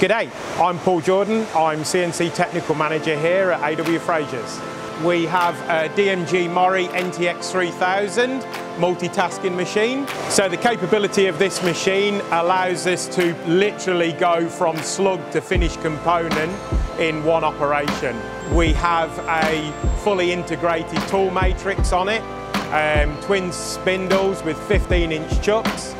G'day, I'm Paul Jordan. I'm CNC Technical Manager here at AW Frasers. We have a DMG Mori NTX 3000 multitasking machine. So the capability of this machine allows us to literally go from slug to finished component in one operation. We have a fully integrated tool matrix on it, um, twin spindles with 15 inch chucks,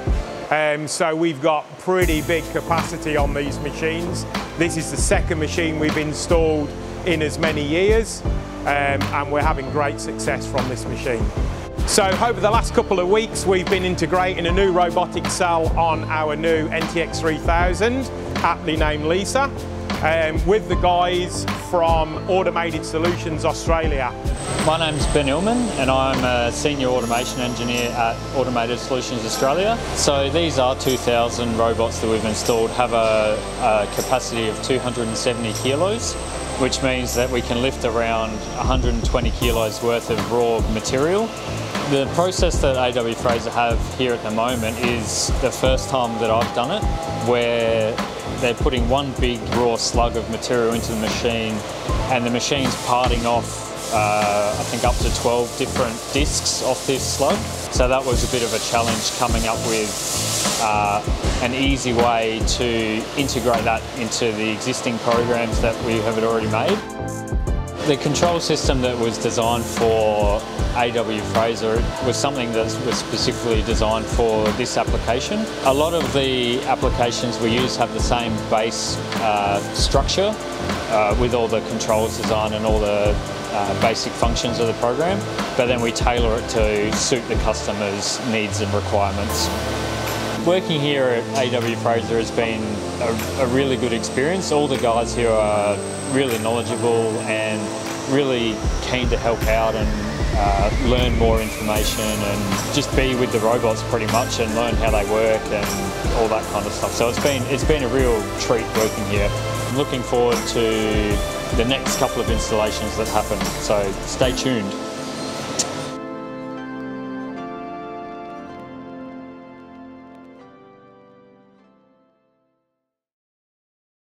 um, so we've got pretty big capacity on these machines. This is the second machine we've installed in as many years um, and we're having great success from this machine. So over the last couple of weeks we've been integrating a new robotic cell on our new NTX 3000, aptly named Lisa um, with the guys from Automated Solutions Australia. My name's Ben Illman and I'm a Senior Automation Engineer at Automated Solutions Australia. So these are 2,000 robots that we've installed have a, a capacity of 270 kilos which means that we can lift around 120 kilos worth of raw material. The process that AW Fraser have here at the moment is the first time that I've done it, where they're putting one big raw slug of material into the machine and the machine's parting off uh, I think up to 12 different discs off this slug. So that was a bit of a challenge coming up with uh, an easy way to integrate that into the existing programs that we have already made. The control system that was designed for AW Fraser was something that was specifically designed for this application. A lot of the applications we use have the same base uh, structure uh, with all the controls design and all the uh, basic functions of the program, but then we tailor it to suit the customer's needs and requirements. Working here at AW Fraser has been a, a really good experience. All the guys here are really knowledgeable and really keen to help out and uh, learn more information and just be with the robots pretty much and learn how they work and all that kind of stuff. So it's been it's been a real treat working here. I'm looking forward to the next couple of installations that happen. So stay tuned.